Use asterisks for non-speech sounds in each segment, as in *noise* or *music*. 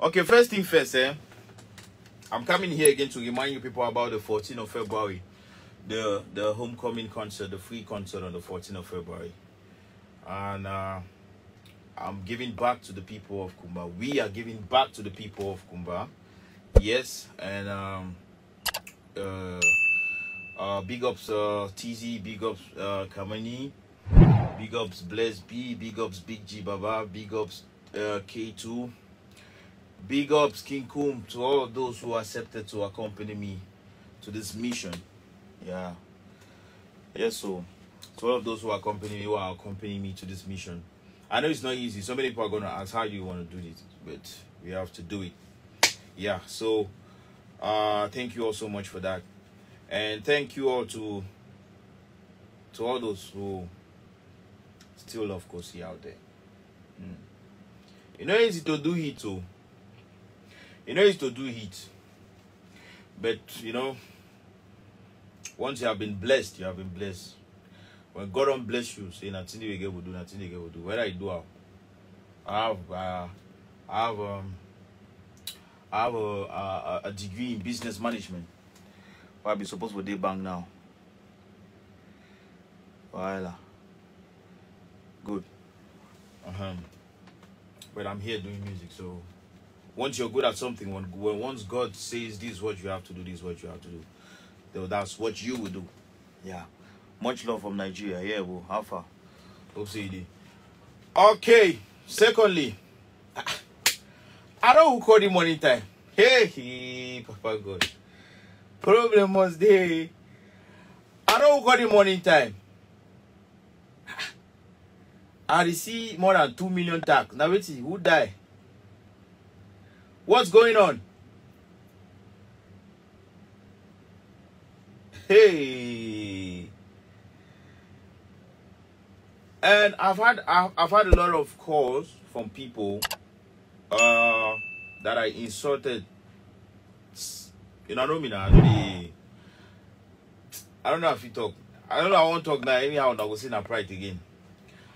Okay, first thing first, eh? I'm coming here again to remind you people about the 14th of February, the the homecoming concert, the free concert on the 14th of February, and uh, I'm giving back to the people of Kumba. We are giving back to the people of Kumba, yes, and um, uh, uh, big ups uh, TZ, big ups uh, Kamani, big ups Bless B, big ups Big G Baba, big ups uh, K2. Big ups, King Kum, to all those who accepted to accompany me to this mission. Yeah. Yes, so to all of those who accompany me, who are accompanying me to this mission. I know it's not easy. So many people are gonna ask how you want to do this, but we have to do it. Yeah. So, uh, thank you all so much for that, and thank you all to to all those who still love Kosi out there. Mm. You know, easy to do it too. You know, it's to do it. But, you know, once you have been blessed, you have been blessed. When God don't bless you, say nothing you get will do, nothing you get will do. Whether I do, I have, uh, I have, um, I have a, a, a degree in business management. Why be supposed to day bank now? Voila. Good. Uh-huh. But I'm here doing music, so once you're good at something, when, once God says this is what you have to do, this is what you have to do, then that's what you will do. Yeah. Much love from Nigeria. Yeah, well, how far? Did. Okay. Secondly, I don't call the morning time. Hey, hey, Papa God. Problem was there. I don't call the morning time. I receive more than two million tax. Now see, who die? What's going on? Hey. And I've had I've, I've had a lot of calls from people uh that I insulted. You know, now. I the- I don't know if you talk. I don't know. I won't talk now. Anyhow, I will say na pride again.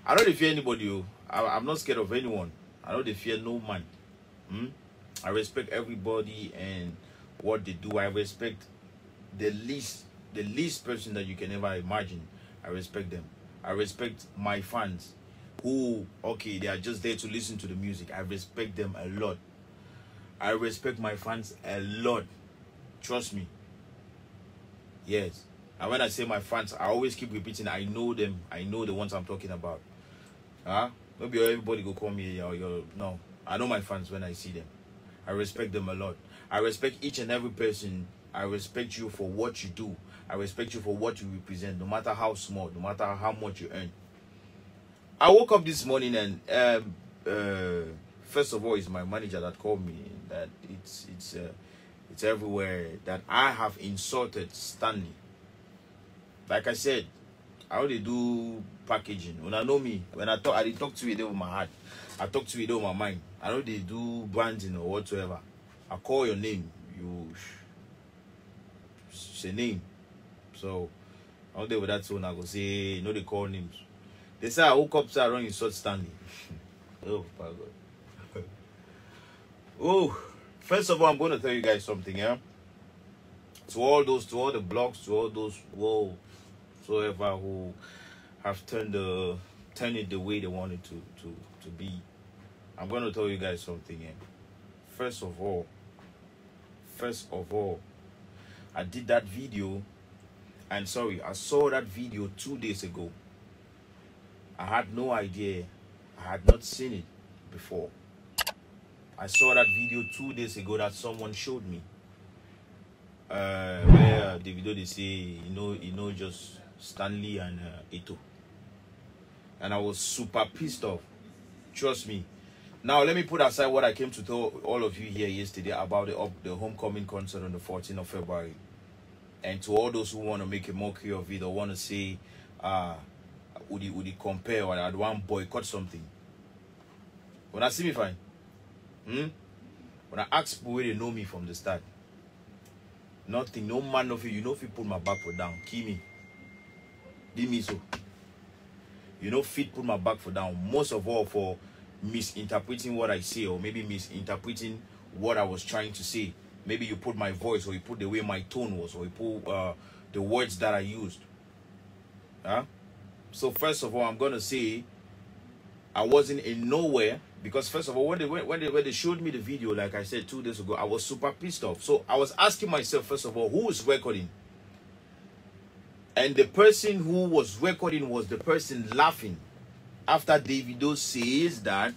I don't fear anybody. oh. I, I'm not scared of anyone. I don't fear no man. Hmm? I respect everybody and what they do. I respect the least the least person that you can ever imagine. I respect them. I respect my fans who okay, they are just there to listen to the music. I respect them a lot. I respect my fans a lot. Trust me. Yes. And when I say my fans, I always keep repeating I know them. I know the ones I'm talking about. Huh? Maybe everybody go call me or you're no. I know my fans when I see them. I respect them a lot. I respect each and every person. I respect you for what you do. I respect you for what you represent, no matter how small, no matter how much you earn. I woke up this morning and um, uh, first of all, it's my manager that called me that it's it's uh, it's everywhere that I have insulted Stanley. Like I said, I only do packaging. When I know me, when I talk, I dey talk to you with my heart. I talk to you with my mind. I know they do branding or whatsoever. I call your name, you say name. So out there with that tone, I go say, you know they call names. They say I woke up, say I run insult Stanley. *laughs* oh my god. *laughs* oh, first of all, I'm going to tell you guys something, yeah. To all those, to all the blogs, to all those whoa, whoever who have turned the turned it the way they wanted to to to be. I'm going to tell you guys something, yeah. First of all, first of all, I did that video, and sorry, I saw that video two days ago. I had no idea. I had not seen it before. I saw that video two days ago that someone showed me. Uh, where the video they say, you know, you know, just Stanley and uh, Eto'o. And I was super pissed off. Trust me. Now let me put aside what I came to tell all of you here yesterday about the up, the homecoming concert on the 14th of February. And to all those who want to make a mockery of it or want to say, uh, would he, would he compare or I'd want boycott something? When I see me fine, hmm? When I ask people where they know me from the start, nothing, no man of you, you know if you put my back foot down, kill me. So. you know, fit put my back for down. Most of all for misinterpreting what I say or maybe misinterpreting what I was trying to say. Maybe you put my voice or you put the way my tone was or you put uh, the words that I used. Huh? So first of all, I'm gonna say I wasn't in nowhere because first of all, when they when they when they showed me the video, like I said two days ago, I was super pissed off. So I was asking myself first of all, who is recording? And the person who was recording was the person laughing after Davido says that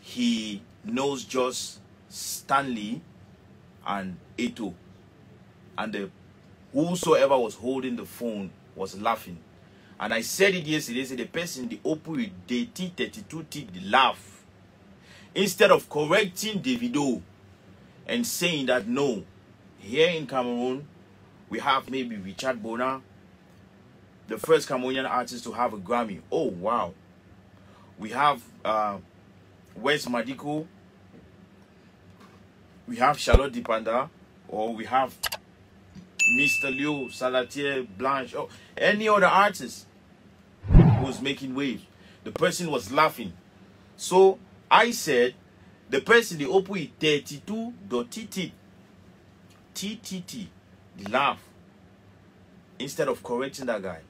he knows just Stanley and Eto'o. And the whosoever was holding the phone was laughing. And I said it yesterday, said the person the open with the T32 T laugh. Instead of correcting Davido and saying that no, here in Cameroon, we have maybe Richard Bona, the first Cameroonian artist to have a Grammy. Oh wow. We have uh Wes Madiko. We have Charlotte Dipanda, or we have Mr. Leo, Salatiel, Blanche, or any other artist was making waves. The person was laughing. So I said, the person, the Opui 32.tt, TTT, laugh instead of correcting that guy.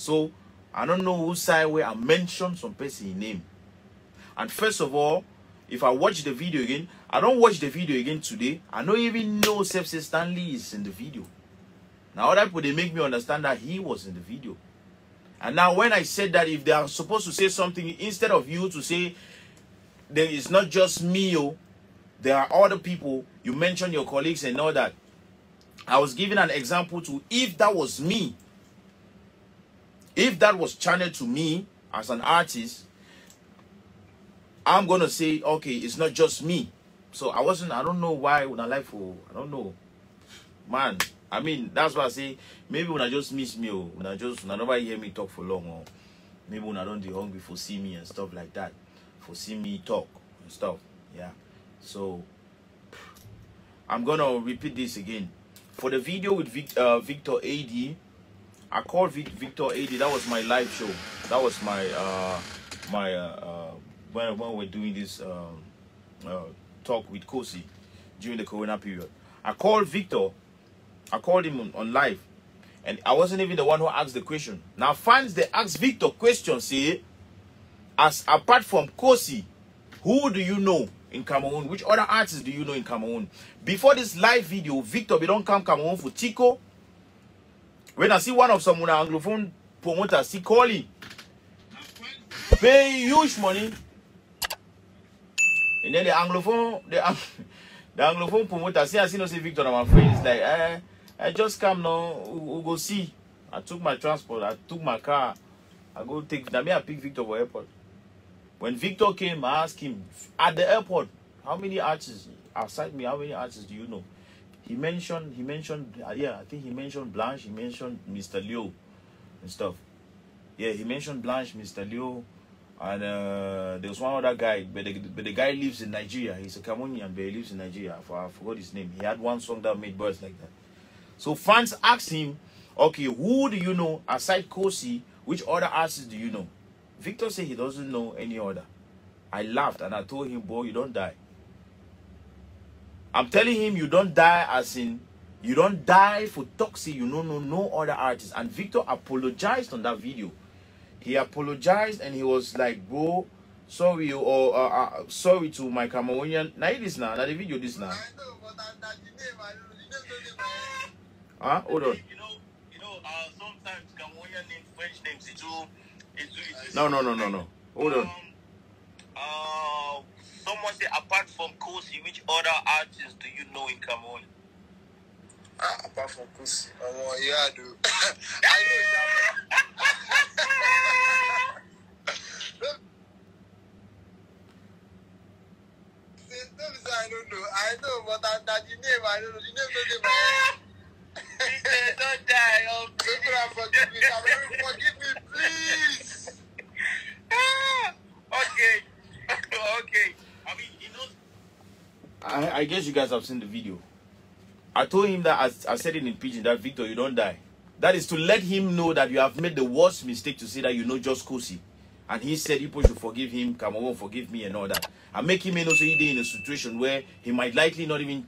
So I don't know whose side where I mentioned some person name. And first of all, if I watch the video again, I don't watch the video again today. I don't even know Sepsis Stanley is in the video. Now other people they make me understand that he was in the video. And now when I said that if they are supposed to say something, instead of you to say there is not just me, oh, there are other people, you mention your colleagues and all that. I was giving an example to if that was me, if that was channeled to me as an artist, I'm gonna say, okay, it's not just me. So I wasn't, I don't know why when I like for, I don't know. Man, I mean, that's why I say, maybe when I just miss me, or when I just, when I never hear me talk for long, or maybe when I don't be hungry for see me and stuff like that, for see me talk and stuff, yeah. So, I'm gonna repeat this again. For the video with Vic, uh, Victor AD, I called Vic, Victor AD, that was my live show. That was my, uh, my, uh, uh when, when we're doing this, um, uh, talk with Ko-C during the Corona period. I called Victor. I called him on, on live. And I wasn't even the one who asked the question. Now fans they ask Victor questions. say, as apart from Ko-C, who do you know in Cameroon? Which other artists do you know in Cameroon? Before this live video, Victor we don't come Cameroon for Tiko. When I see one of some Anglophone promoters, see calling. Pay huge money and then the Anglophone, the, *laughs* the Anglophone promoter, see, I see no see Victor on my face. Like, eh, I just come now, we go see. I took my transport, I took my car. I go take, now me I pick Victor for airport. When Victor came, I asked him, at the airport, how many artists, outside me, how many artists do you know? He mentioned, he mentioned, uh, yeah, I think he mentioned Blanche, he mentioned Mr. Leo and stuff. Yeah, he mentioned Blanche, Mr. Leo, and uh, there was one other guy, but the, but the guy lives in Nigeria. He's a Cameroonian, but he lives in Nigeria. I forgot his name. He had one song that made buzz like that. So fans asked him, okay, who do you know aside Ko-C? Which other artists do you know? Victor said he doesn't know any other. I laughed and I told him, boy, you don't die. I'm telling him you don't die as in you don't die for toxic. You know no no other artists. And Victor apologized on that video he apologized and he was like, bro, sorry or uh, uh, sorry to my Cameroonian. Now this now, now the video this now. Huh? Hold on. You know, you know, uh, sometimes Cameroonian French names, it's it's No, no, no, no, no. Hold on. Um, uh, someone say apart from Ko-C, which other artists do you know in Cameroon? Ah, apart from Kusi, ọmọ ìyá àdó. *laughs* I know *laughs* Don't say I don't know. I know, but that, that the name I don't know. The name don't dey my He said, don't die, oh, *laughs* forgive me. Cameroon, forgive me, please. Okay, okay. I mean, you know, I, I guess you guys have seen the video. I told him that I, I said it in pidgin that Victor, you don't die. That is to let him know that you have made the worst mistake to say that you know just Ko-C. And he said people should forgive him, Cameroon forgive me and all that. And make him know so he in a situation where he might likely not even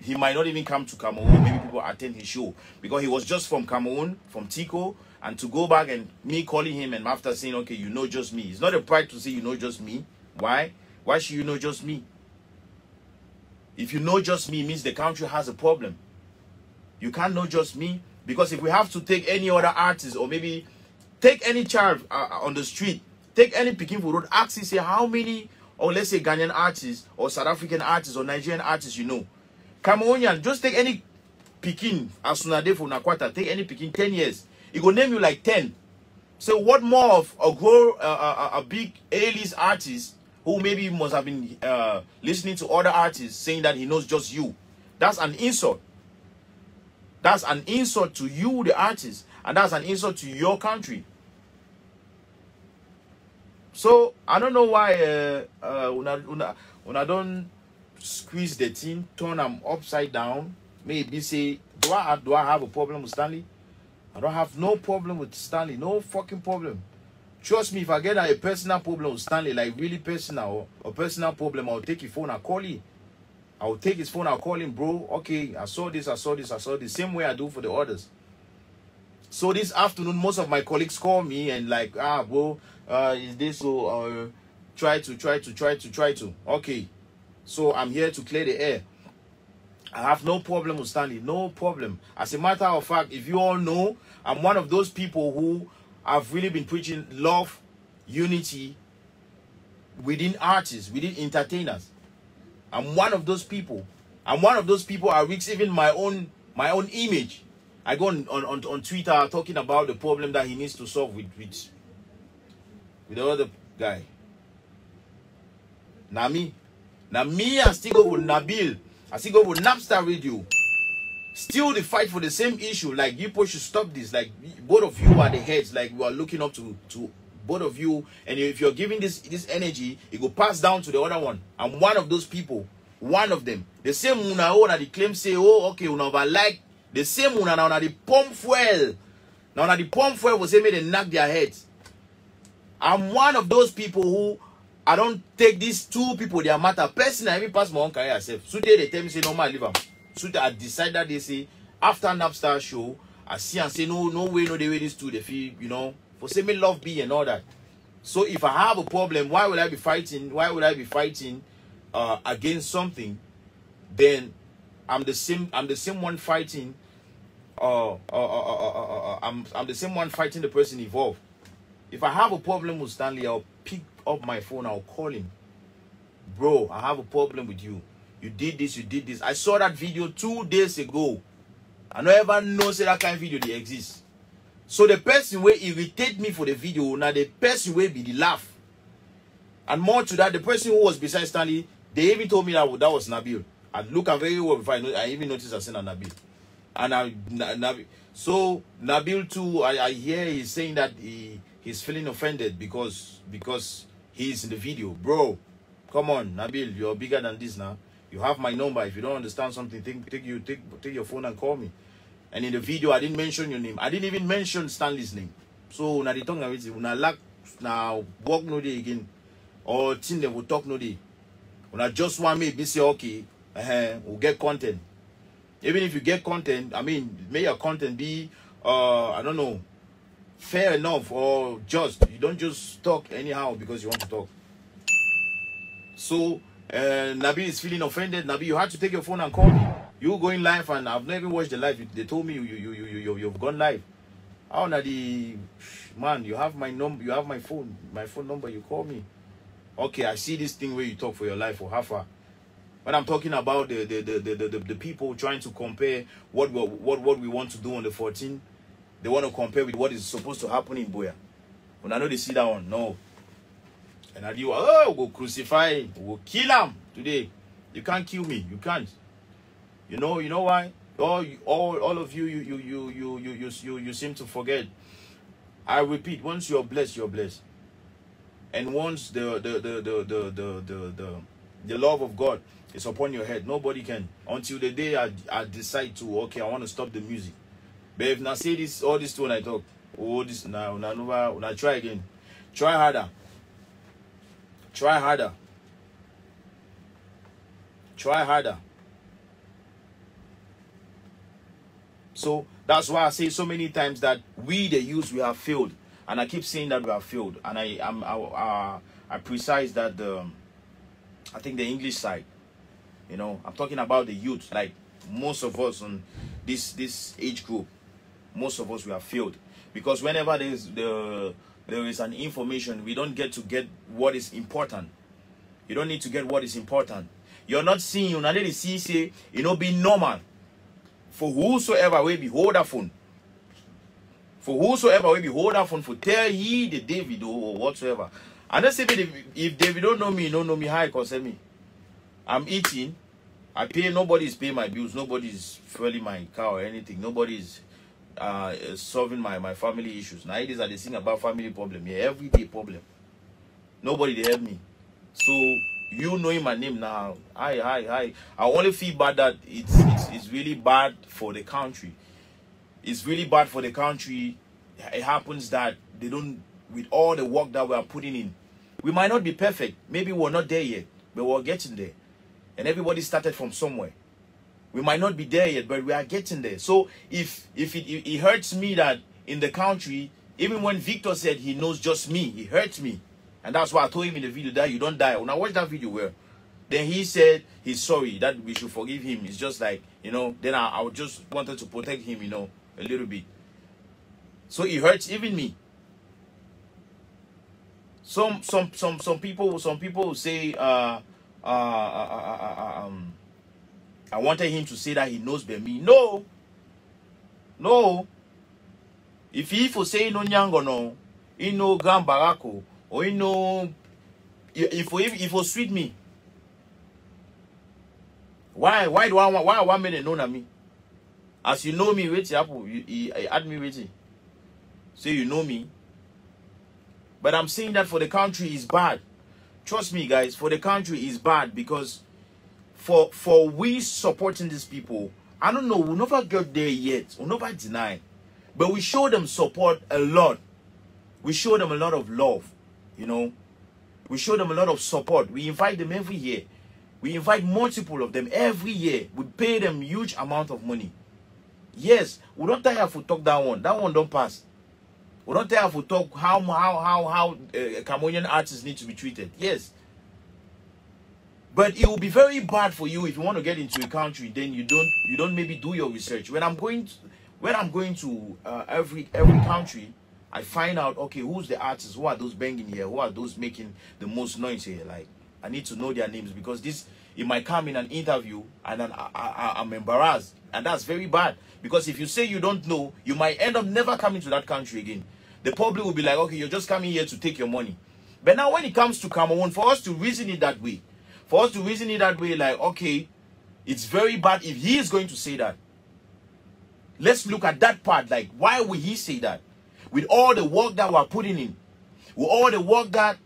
he might not even come to Cameroon. Maybe people attend his show because he was just from Cameroon, from Tiko, and to go back and me calling him and after saying, okay, you know just me. It's not a pride to say you know just me. Why? Why should you know just me? If you know just me, means the country has a problem. You can't know just me because if we have to take any other artist or maybe take any child uh, uh on the street, take any Peking road, ask him say how many or let's say Ghanaian artists or South African artists or Nigerian artists you know. Cameroonian, just take any Peking as Sunade for Nakwata, take any Peking 10 years. He go name you like 10. So what more of a grow uh, a, a big A-list artist who maybe must have been uh, listening to other artists saying that he knows just you. That's an insult. That's an insult to you, the artist, and that's an insult to your country. So I don't know why uh, uh, when I, when I, when I don't squeeze the thing, turn them upside down. Maybe say, do I do I have a problem with Stanley? I don't have no problem with Stanley. No fucking problem. Trust me, if I get a personal problem with Stanley, like really personal or a personal problem, I'll take your phone, I'll call you. I'll take his phone, I'll call him, bro. Okay, I saw this, I saw this, I saw this. Same way I do for the others. So this afternoon, most of my colleagues call me and like, ah, bro, uh, is this so? Uh, try to, try to, try to, try to. Okay, so I'm here to clear the air. I have no problem with Stanley. No problem. As a matter of fact, if you all know, I'm one of those people who have really been preaching love, unity within artists, within entertainers. I'm one of those people. I'm one of those people I risk even my own my own image. I go on, on, on Twitter talking about the problem that he needs to solve with with, with the other guy. Nami. Now me and still go with Nabil I still go with Napster Radio. Still the fight for the same issue. Like you should stop this. Like both of you are the heads. Like we are looking up to to both of you. And if you're giving this this energy, it will pass down to the other one. I'm one of those people. One of them. The same una oh, that the claim say, oh okay, una like the same una now the pump fuel. Now na the pump fuel was me they knock their heads. I'm one of those people who I don't take these two people their matter. Personally, I even pass my own career self. So they tell me say no man leave them. So I decided they say after Napstar show, I see and say no, no way, no the way this two they feel, you know, for say me love be and all that. So if I have a problem, why would I be fighting? Why would I be fighting uh, against something? Then I'm the same. I'm the same one fighting. Uh, uh, uh, uh, uh, uh, I'm I'm the same one fighting the person involved. If I have a problem with Stanley, I'll pick up my phone, I'll call him. Bro, I have a problem with you. You did this, you did this. I saw that video two days ago. I don't ever know say that kind of video they exist. So the person will irritate me for the video, now the person will be the laugh. And more to that, the person who was beside Stanley, they even told me that that was Nabil. I look at very well before I, know, I even noticed I seen a Nabil. And I, Nabil. So Nabil too, I, I hear he's saying that he he's feeling offended because because he's in the video. Bro, come on, Nabil, you're bigger than this now. You have my number. If you don't understand something, take take you take take your phone and call me. And in the video, I didn't mention your name. I didn't even mention Stanley's name. So now the tongue it, when lack now walk no day again, or thing they will talk no day. I just want me be say okay, uh we'll get content. Even if you get content, I mean, may your content be uh I don't know fair enough or just. You don't just talk anyhow because you want to talk. So uh, Nabi is feeling offended. Nabi, you had to take your phone and call me. You going live and I've never watched the live. They told me you you you you, you you've gone live. Now the man? You have my number. You have my phone. My phone number. You call me. Okay, I see this thing where you talk for your life for half a. When I'm talking about the the, the, the, the, the people trying to compare what we, what what we want to do on the 14, they want to compare with what is supposed to happen in Buea. When I know they see that one, no. And I do, oh, we'll crucify him, we'll kill him today. You can't kill me. You can't. You know, you know why? All, all, all of you, you, you, you, you, you, you, you, seem to forget. I repeat, once you're blessed, you're blessed. And once the the the the the the the, the, the love of God is upon your head, nobody can until the day I, I decide to okay, I want to stop the music. But if now say this all this tone I talk, oh this now now now now try again. Try harder. Try harder. Try harder. So that's why I say so many times that we the youth we have failed, and I keep saying that we have failed, and I am I, uh, I precise that the I think the English side, you know, I'm talking about the youth, like most of us on this this age group, most of us we have failed because whenever there is the there is an information we don't get to get what is important. You don't need to get what is important. You're not seeing you not see say you know be normal for whosoever will behold a phone. For whosoever will behold a phone, for tell ye the David or whatsoever. And let's say if, David don't know me, don't know me, how concern me. I'm eating. I pay, nobody's paying my bills, nobody's fueling my car or anything, nobody's uh, solving my, my family issues. Now it is that they sing about family problem. Yeah, everyday problem. Nobody they help me. So you knowing my name now, hi, hi, hi. I only feel bad that it's, it's it's really bad for the country. It's really bad for the country. It happens that they don't, with all the work that we are putting in, we might not be perfect. Maybe we're not there yet, but we're getting there. And everybody started from somewhere. We might not be there yet, but we are getting there. So if if it, it, hurts me that in the country, even when Victor said he knows just me, he hurts me. And that's why I told him in the video that you don't die. When I watched that video where then he said he's sorry that we should forgive him. It's just like, you know, then I, I just wanted to protect him, you know, a little bit. So it hurts even me. Some some some some people some people say uh uh, uh, uh, uh, uh I wanted him to say that he knows me. No. No. If he for say no nyango no, he know Grand Barako, or he know if if if for sweet me. Why why do I want why me to know me? As you know me, wait apple, you, you, you add me waiting. Say you know me. But I'm saying that for the country is bad. Trust me, guys, for the country is bad because for for we supporting these people, I don't know, we'll never get there yet. We'll never deny. But we show them support a lot. We show them a lot of love, you know. We show them a lot of support. We invite them every year. We invite multiple of them every year. We pay them huge amount of money. Yes, we don't tire to talk that one. That one don't pass. We don't tire to talk how how how how uh, Cameroonian artists need to be treated. Yes, but it will be very bad for you if you want to get into a country. Then you don't you don't maybe do your research. When I'm going to, when I'm going to uh, every every country, I find out okay who's the artists, who are those banging here, who are those making the most noise here. Like I need to know their names because this it might come in an interview and then I, I'm embarrassed. And that's very bad. Because if you say you don't know, you might end up never coming to that country again. The public will be like, okay, you're just coming here to take your money. But now when it comes to Cameroon, for us to reason it that way, for us to reason it that way, like, okay, it's very bad if he is going to say that. Let's look at that part. Like, why would he say that? With all the work that we're putting in, with all the work that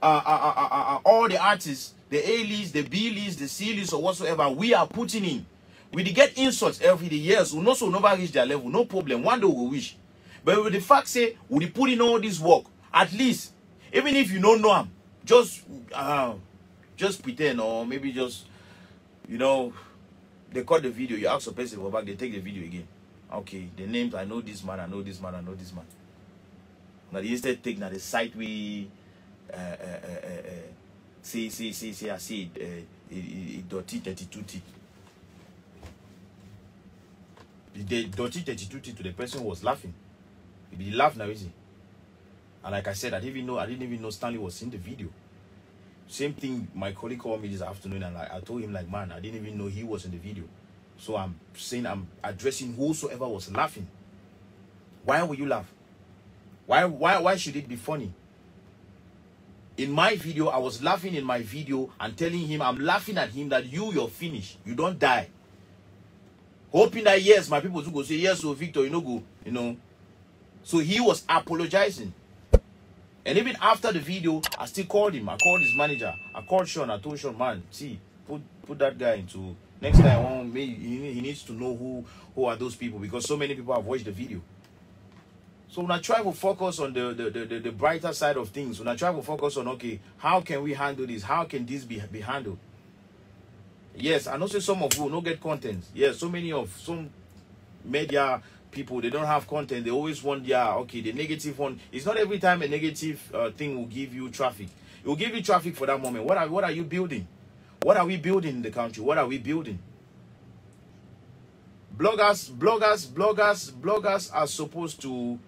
uh, uh, uh, uh, uh all the artists the A list, the B list, the C list, or whatsoever we are putting in. We get insults every. Yes, we also never reach their level. No problem. One day we wish. But with the fact say we put in all this work, at least, even if you don't know them, just uh, just pretend or maybe just you know they cut the video, you ask a person for back, they take the video again. Okay, the names I know this man, I know this man, I know this man. Now the instead take now the site we uh, uh, uh, uh, uh See, see, see, see, I see it, uh, ìdọ̀tí thirty two teeth. The dirty 32 teeth to the person was laughing. He laughed now, is he? And like I said, I didn't even know I didn't even know Stanley was in the video. Same thing, my colleague called me this afternoon and I, I told him like, man, I didn't even know he was in the video. So I'm saying I'm addressing whosoever was laughing. Why would you laugh? Why why why should it be funny? in my video, I was laughing in my video and telling him, I'm laughing at him that you, you're finished. You don't die. Hoping that, yes, my people will go say, yes, so Victor, you know, go, you know. So he was apologizing. And even after the video, I still called him. I called his manager. I called Sean. I told Sean, man, see, put put that guy into Next time, he, needs to know who who are those people because so many people have watched the video. So when I try to focus on the the, the, the, brighter side of things, when I try to focus on okay, how can we handle this? How can this be be handled? Yes, I know some of you no get content. Yes, so many of some media people they don't have content. They always want yeah, okay, the negative one. It's not every time a negative uh, thing will give you traffic. It will give you traffic for that moment. What are what are you building? What are we building in the country? What are we building? Bloggers, bloggers, bloggers, bloggers are supposed to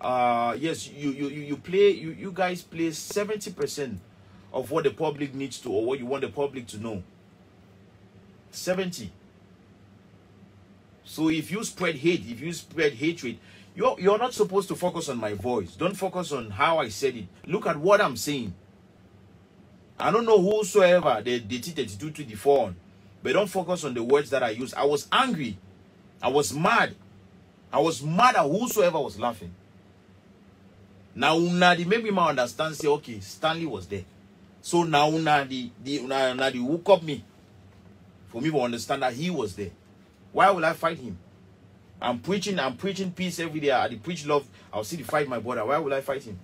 uh yes, you you you, play you, you guys play 70% of what the public needs to or what you want the public to know. 70. So if you spread hate, if you spread hatred, you're you're not supposed to focus on my voice. Don't focus on how I said it. Look at what I'm saying. I don't know whosoever they they T32 to the phone, but don't focus on the words that I use. I was angry. I was mad. I was mad at whosoever was laughing. Now una the make me ma understand say okay, Stanley was there. So now una the the una, una the woke up me for me to understand that he was there. Why will I fight him? I'm preaching, I'm preaching peace every day. I preach love. I'll see the fight my brother. Why will I fight him?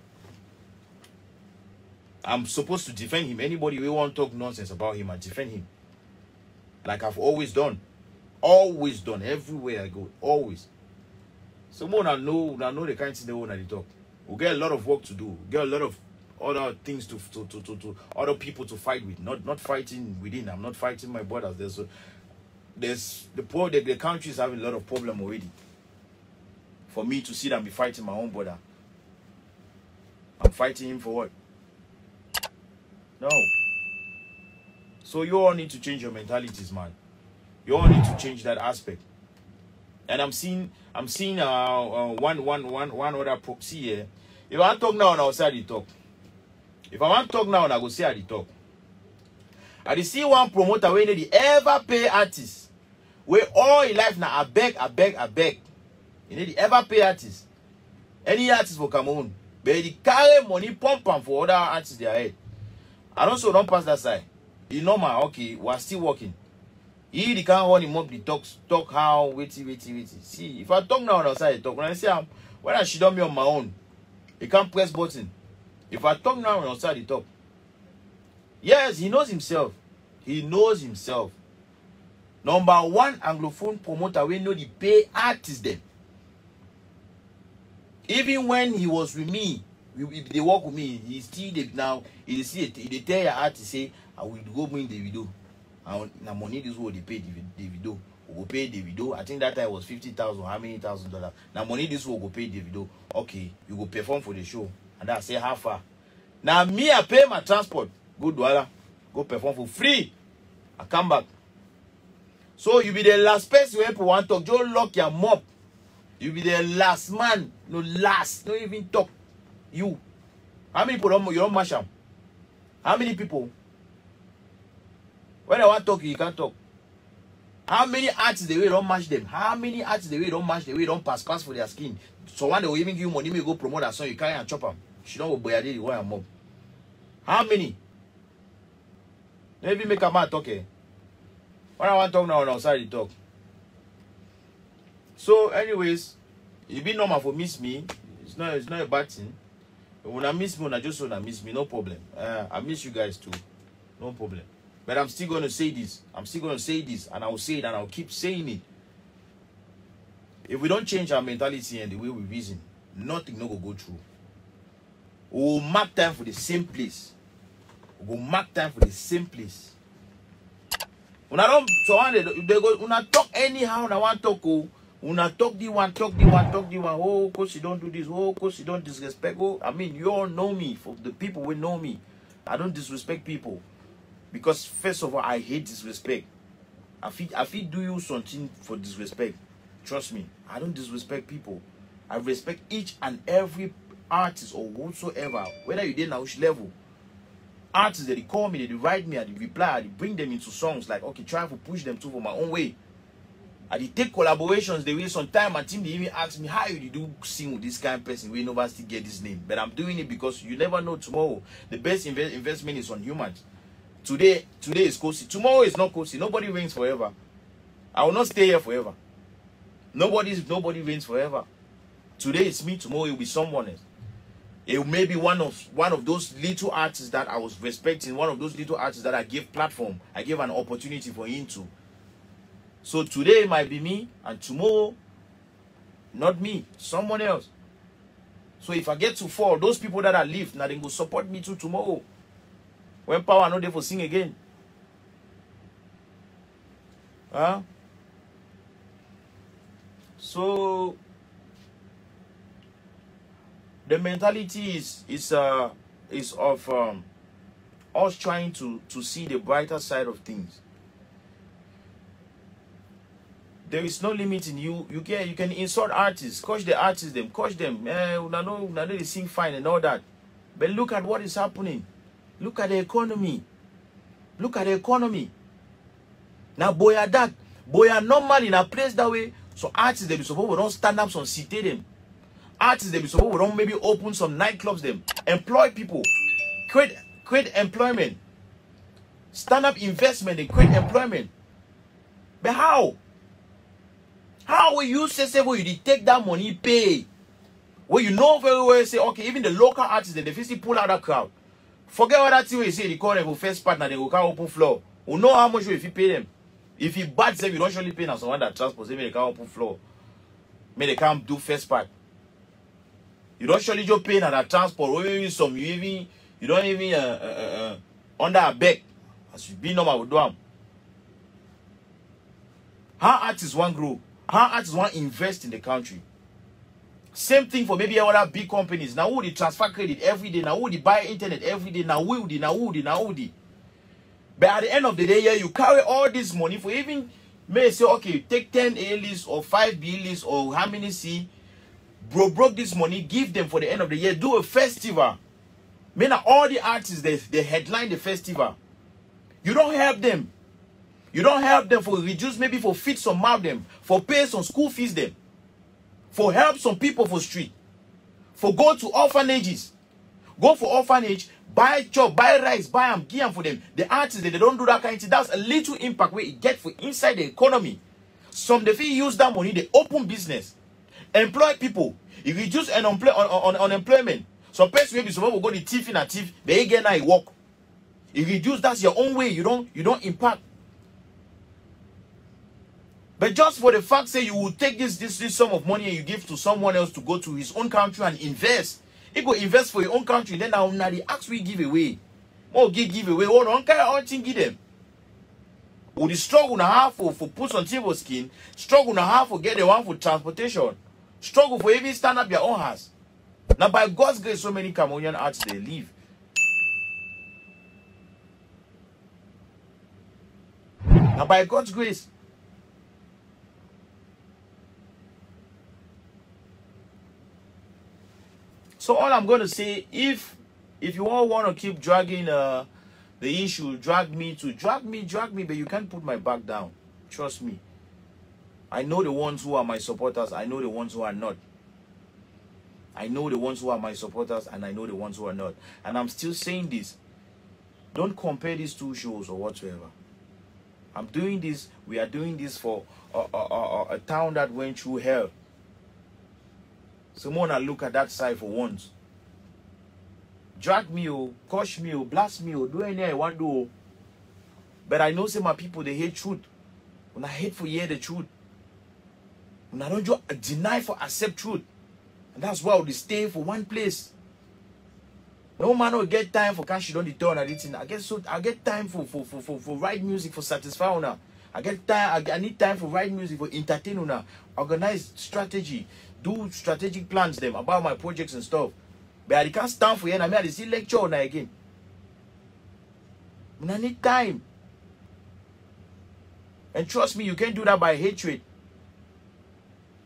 I'm supposed to defend him. Anybody who want to talk nonsense about him, I defend him. Like I've always done. Always done. Everywhere I go. Always. Someone I know, I know the kind of thing they want to talk. We get a lot of work to do. We get a lot of other things to, to, to, to, to other people to fight with. Not not fighting within. I'm not fighting my brothers. There's a, there's the poor the, the country is having a lot of problem already. For me to sit and be fighting my own brother. I'm fighting him for what? No. So you all need to change your mentalities, man. You all need to change that aspect. And I'm seeing, I'm seeing uh, uh one, one, one, one other pro- see here. If I talk now, I'll say they talk. If I want to talk now, I go say they talk. I see one promoter wey no dey ever pay artist. Wey all his life na abeg, abeg, abeg. He no dey ever pay artist. Any artist for Cameroon. But he dey carry money pump am for other artists their head. I don't so don't pass that side. You normal, okay, we are still working. He the kind one him up the talk talk how waity waity waity. See, if I talk now on outside talk, when I say I'm when I shit on me on my own, he can't press button. If I talk now on outside the talk. Yes, he knows himself. He knows himself. Number one Anglophone promoter we know the pay artist them. Even when he was with me, we- they work with me, he still dey now, he dey see he dey tell your artist say, I will go bring Davido. And na money this will they pay Davi- Davido. We go pay Davido. I think that time was fifty thousand. How many thousand dollars? Now money this will go pay Davido. Okay, you go perform for the show. And I say how far? Now me I pay my transport. Go Douala. Go perform for free. I come back. So you be the last person when people want talk. Just lock your mop. You be the last man. No last. No even talk. You. How many people don't you don't mash am? How many people? When I want talk, you can't talk. How many artists they will don't match them? How many artists they will don't match the way don't pass pass for their skin? So one they will even give you money, may go promote that song, you carry and chop them. She don't go boy the one and mob. How many? Maybe make a man talk eh? When I want talk now on outside the talk. So, anyways, it be normal for miss me. It's not it's not a bad thing. When I miss me, when I just when I miss me, no problem. Uh, I miss you guys too. No problem. But I'm still gonna say this. I'm still gonna say this, and I'll say it, and I'll keep saying it. If we don't change our mentality and the way we reason, nothing no go go through. We will mark time for the same place. We will mark time for the same place. Una don't so one go una talk anyhow una want talk oh. Una talk the one, talk the one, talk the one. Oh, course you don't do this. Oh, course you don't disrespect. Oh, I mean you all know me. For the people will know me. I don't disrespect people. Because first of all, I hate disrespect. I feel I feel do you something for disrespect. Trust me, I don't disrespect people. I respect each and every artist or whatsoever, whether you did now which level. Artists that they call me, they write me, I reply, I bring them into songs like okay, try to push them to for my own way. I dey take collaborations, they will sometime my team they even ask me how you do sing with this kind of person we never still get this name. But I'm doing it because you never know tomorrow. The best inve- investment is on humans. Today, today is Kosi. Tomorrow is not Kosi. Nobody reigns forever. I will not stay here forever. Nobody's nobody reigns forever. Today it's me, tomorrow it will be someone else. It may be one of one of those little artists that I was respecting, one of those little artists that I gave platform, I gave an opportunity for him to. So today it might be me, and tomorrow, not me, someone else. So if I get to fall, those people that I leave, now they will support me too tomorrow. When power not there for sing again. Huh? So the mentality is is uh is of um us trying to to see the brighter side of things. There is no limit in you. You can you can insult artists, coach the artists, them coach them. Eh, una know una know they sing fine and all that. But look at what is happening. Look at the economy. Look at the economy. Now boy are that boy are normal in a place that way. So artists they be supposed to don't stand up some city them. Artists be supposed to don't maybe open some nightclubs them. Employ people. Create create employment. Stand up investment, they create employment. But how? How will you say, say, well, you take that money, pay? Well, you know very well, say, okay, even the local artists, they still pull out that crowd. Forget what that thing we say, they call them for first partner, they will come open floor. We know how much if you pay them. If you bad them, you don't surely pay now someone that transport, say, they can't open floor. May they can't do first part. You don't surely just pay that transport, or maybe some, you even, you don't even, uh, uh, uh, uh, under a beg. As you be normal with them. How artists want grow? How artists want invest in the country? Same thing for maybe other big companies. Now who they transfer credit every day? Now who they buy internet every day? Now who they? Now who they? Now who they? But at the end of the day, yeah, you carry all this money for even may say, okay, take 10 A list or 5 B list or how many C, bro, broke this money, give them for the end of the year, do a festival. Man, all the artists they, they headline the festival. You don't help them. You don't help them for reduce, maybe for feed some mouth them, for pay some school fees them, for help some people for street, for go to orphanages, go for orphanage, buy job, buy rice, buy them, give them for them. The artists they, they don't do that kind of thing. That's a little impact where it get for inside the economy. Some they feel use that money, they open business, employ people, it reduce unemploy, un, un, unemployment. Some person maybe someone will go to thief in a thief, they again now work. It reduce that's your own way. You don't you don't impact. But just for the fact say you will take this, this this sum of money and you give to someone else to go to his own country and invest. He go invest for your own country, then now now the ask we give away. More give give away. Oh, don't care all thing give them. Would the struggle now have for, for put on table skin, struggle now have for get the one for transportation, struggle for even stand up your own house. Now by God's grace, so many Cameroonian artists they leave. Now by God's grace, So all I'm going to say, if if you all want to keep dragging uh, the issue, drag me to drag me, drag me, but you can't put my back down. Trust me. I know the ones who are my supporters. I know the ones who are not. I know the ones who are my supporters, and I know the ones who are not. And I'm still saying this. Don't compare these two shows or whatsoever. I'm doing this. We are doing this for a, a, a, a town that went through hell. Someone I look at that side for once. Drag me, oh, crush me, oh, blast me, oh, do anything I want to oh. But I know say my people they hate truth. When I hate for hear the truth. Don't just uh, deny for accept truth. And that's why they stay for one place. No man will get time for cash you don't return anything. I get so I get time for for for for, for write music for satisfy una. I get time I, I need time for write music for entertain una. Organize strategy, do strategic plans them about my projects and stuff. But I can't stand for you and I mean I see lecture on again. I need time. And trust me, you can't do that by hatred.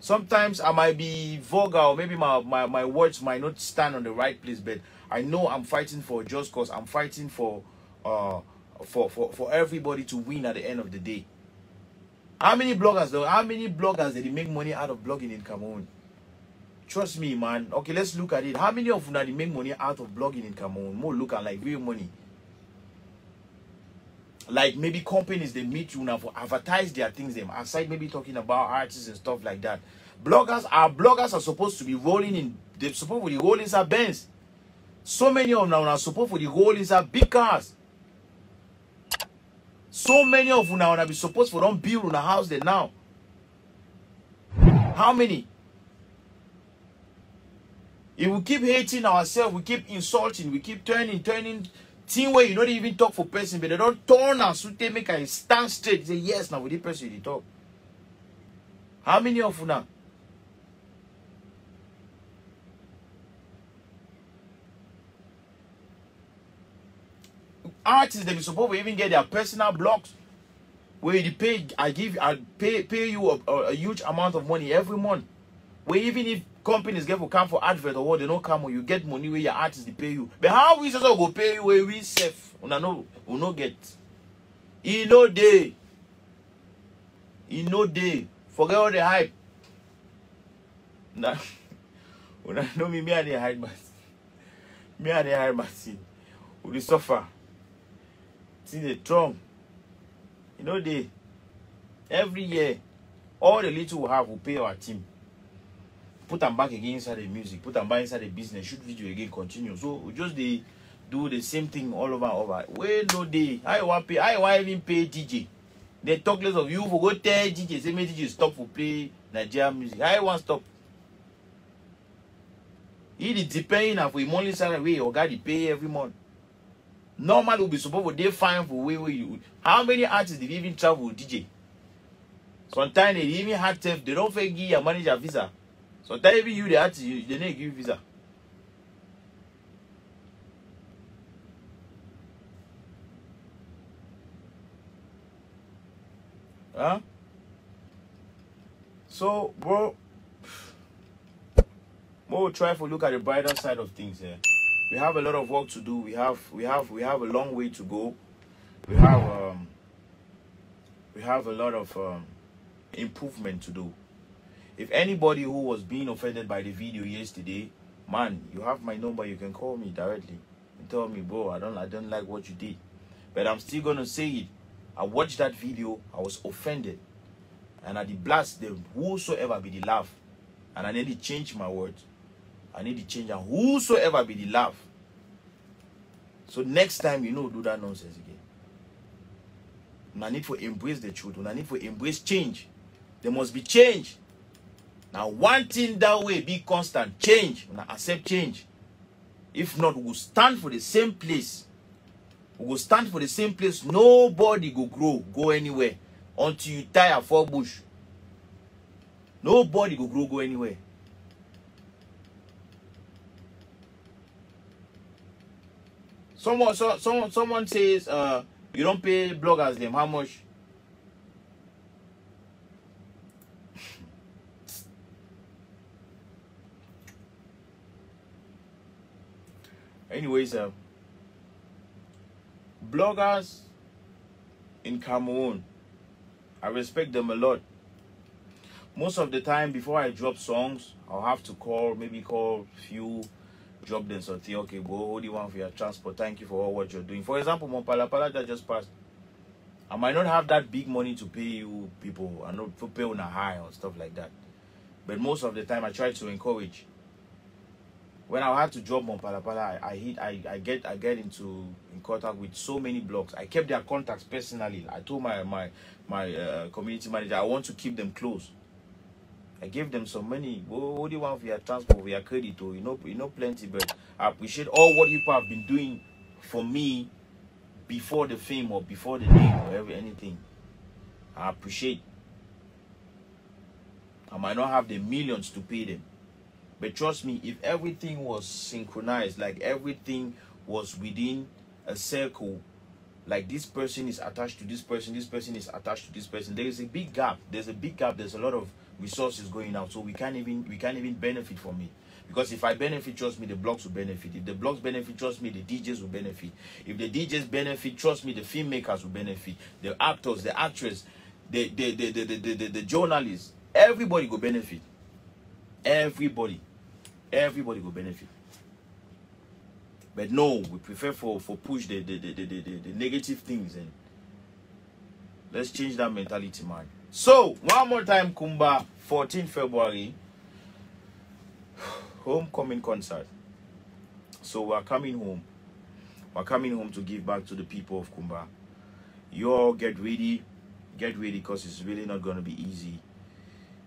Sometimes I might be vulgar or maybe my, my, my words might not stand on the right place, but I know I'm fighting for just cause. I'm fighting for uh for, for, for everybody to win at the end of the day. How many bloggers though? How many bloggers did they make money out of blogging in Cameroon? Trust me, man. Okay, let's look at it. How many of now they make money out of blogging in Cameroon? More look at like real money. Like maybe companies they meet you now for advertise their things them aside maybe talking about artists and stuff like that. Bloggers our bloggers are supposed to be rolling in they're supposed to be rolling inside Benz. So many of them now are supposed to be rolling inside big cars. So many of now are be supposed for don't build a house there now. How many? If we keep hating ourselves, we keep insulting, we keep turning, turning thing where you don't even talk for person, but they don't turn and so they make a stand straight. Say yes, now with the person you talk. How many of you now? Artists they be supposed to even get their personal blogs where you pay I give I pay pay you a, a huge amount of money every month. Where even if companies get for come for advert or what they don't come or you get money where your artists they pay you. But how we also go pay you where we safe? Una no we no get. E no day. E no day. Forget all the hype. Nah. *laughs* Una know me, me and the hide my me and the hide my sin. We dey suffer. See the strong. You know they every year all the little we have we pay our team. Put them back again inside the music, put them back inside the business, shoot video again, continue. So just they do the same thing all over and over. Where no day. I want pay I want even pay DJ. They talk less of you for go tell DJ, say me DJ stop for play Nigerian music. I want stop. It is depending on for monthly salary wey guy dey pay every month. Normally we be supposed to dey fine for where where you. How many artists did even travel with DJ? Sometimes they even had theft. They don't give your manager visa. Sometimes even you the artist, you, they don't give you visa. Huh? So, bro, *sighs* we'll try to look at the brighter side of things here. We have a lot of work to do. We have we have we have a long way to go. We have um we have a lot of um improvement to do. If anybody who was being offended by the video yesterday, man, you have my number. You can call me directly and tell me, bro, I don't I don't like what you did. But I'm still gonna say it. I watched that video. I was offended, and I did blast them whosoever be the laugh, and I need to change my words. I need to change and whosoever be the laugh. So next time you know do that nonsense again. I need to embrace the truth. I need to embrace change. There must be change. Now one thing that way be constant. Change. Now accept change. If not, we will stand for the same place. We will stand for the same place. Nobody go grow, go anywhere until you tire for bush. Nobody go grow, go anywhere. Someone, so, someone, someone says, uh, you don't pay bloggers them how much? Anyways, uh, bloggers in Cameroon, I respect them a lot. Most of the time, before I drop songs, I'll have to call, maybe call few drop them something. Okay, bro, hold you one for your transport. Thank you for all what you're doing. For example, Mompala that just passed. I might not have that big money to pay you people. I know to pay on a high or stuff like that. But most of the time, I try to encourage. When I had to drop Mompala I, I hit, I, I get, I get into in contact with so many blogs. I kept their contacts personally. I told my my my uh, community manager I want to keep them close. I gave them some money. What, what do you want for your transport, for your credit? Or, you know, you know, plenty. But I appreciate all what people have been doing for me before the fame or before the name or every, anything. I appreciate. I might not have the millions to pay them. But trust me, if everything was synchronized, like everything was within a circle, like this person is attached to this person, this person is attached to this person, there is a big gap. There's a big gap. There's a lot of resources going out. So we can't even we can't even benefit from it. Because if i benefit trust me the blogs will benefit. If the blogs benefit trust me the djs will benefit. If the djs benefit trust me the filmmakers will benefit. The actors the actress the the the the, the, the, the, the journalists everybody will benefit. Everybody everybody will benefit but no we prefer for for push the the the, the, the, the negative things and Let's change that mentality, man. So, one more time, Kumba, 14 February, *sighs* homecoming concert. So, we're coming home. We're coming home to give back to the people of Kumba. You all get ready. Get ready because it's really not going to be easy.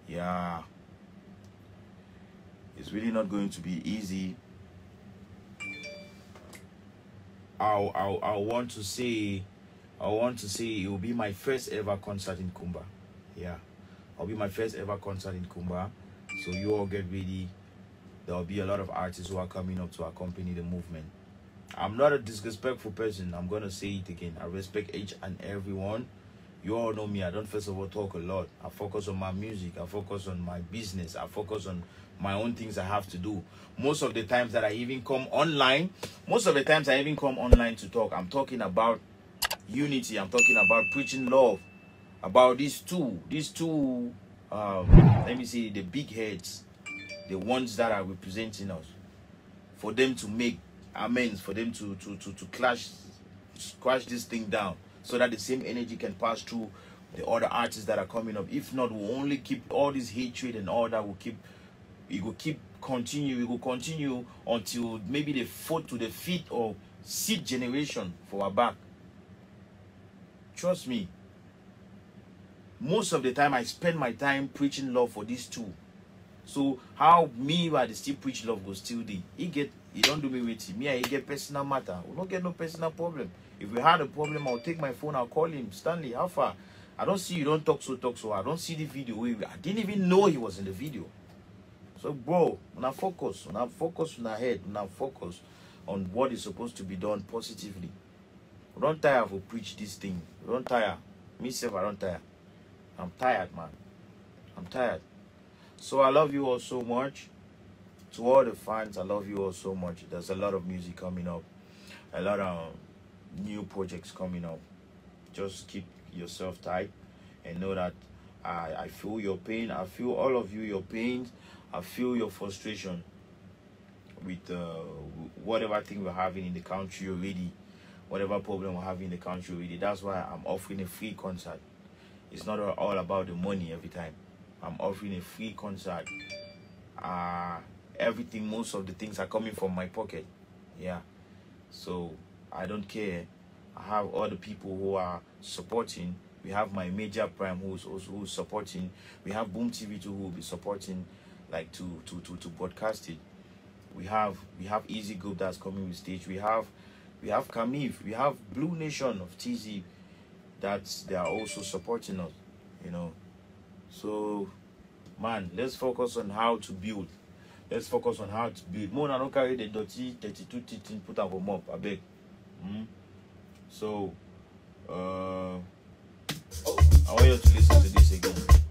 Yeah. It's really not going to be easy. I I I want to say I want to say it will be my first ever concert in Kumba. Yeah. It'll be my first ever concert in Kumba. So you all get ready. There will be a lot of artists who are coming up to accompany the movement. I'm not a disrespectful person. I'm gonna say it again. I respect each and everyone. You all know me. I don't first of all talk a lot. I focus on my music. I focus on my business. I focus on my own things I have to do. Most of the times that I even come online, most of the times I even come online to talk, I'm talking about unity. I'm talking about preaching love. About these two, these two, um, let me see, the big heads, the ones that are representing us, for them to make amends, for them to to to to clash, squash this thing down, so that the same energy can pass through the other artists that are coming up. If not, we'll only keep all this hatred and all that will keep it will keep continue it will continue until maybe the fourth to the fifth or sixth generation for our back. Trust me most of the time i spend my time preaching love for these two. So how me while they still preach love go still dey? He get he don't do me with him me and he get personal matter. We don't get no personal problem. If we had a problem i'll take my phone i'll call him. Stanley how far? I don't see you don't talk so talk so. I don't see the video. I didn't even know he was in the video so, bro, now focus, now focus on head, now focus on what is supposed to be done positively. Don't tire of preach this thing. Don't tire. Me self, I don't tire. I'm tired, man. I'm tired. So I love you all so much. To all the fans, I love you all so much. There's a lot of music coming up, a lot of new projects coming up. Just keep yourself tight and know that I, I feel your pain. I feel all of you your pains. I feel your frustration with uh, whatever thing we're having in the country already, whatever problem we're having in the country already. That's why I'm offering a free concert. It's not all about the money every time. I'm offering a free concert. Uh, everything, most of the things are coming from my pocket. Yeah. So I don't care. I have other people who are supporting. We have my major prime who's also who's supporting. We have Boom TV too who will be supporting like to to to to broadcast it. We have we have Easy Group that's coming with stage. We have we have Kamif. We have Blue Nation of TZ that they are also supporting us. You know, so man, let's focus on how to build. Let's focus on how to build. More don't carry the dirty 32 teaching put up a mop. I beg. Mm? So, uh, I want you to listen to this again.